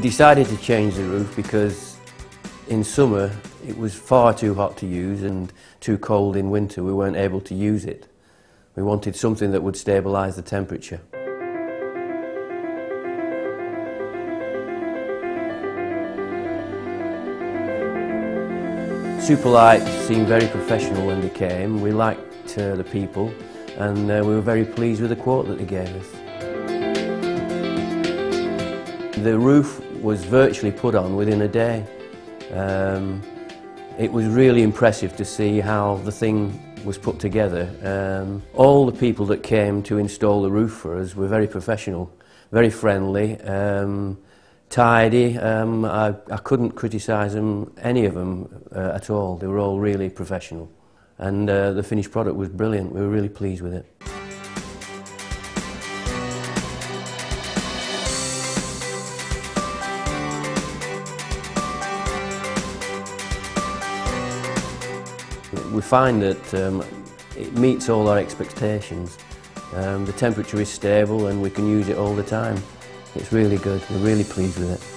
decided to change the roof because in summer it was far too hot to use and too cold in winter. We weren't able to use it. We wanted something that would stabilise the temperature. Supalite seemed very professional when they came. We liked uh, the people and uh, we were very pleased with the quote that they gave us. The roof was virtually put on within a day. Um, it was really impressive to see how the thing was put together. Um, all the people that came to install the roof for us were very professional, very friendly, um, tidy. Um, I, I couldn't criticise them, any of them uh, at all. They were all really professional. And uh, the finished product was brilliant. We were really pleased with it. we find that um, it meets all our expectations. Um, the temperature is stable and we can use it all the time. It's really good. We're really pleased with it.